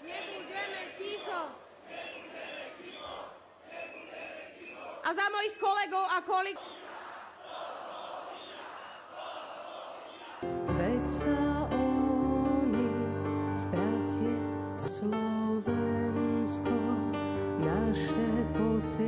Nebudeme ticho. A za mojich kolegov a kolik... Veď sa oni stratia Slovensko, naše posie.